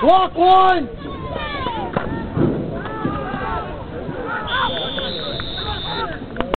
Block one!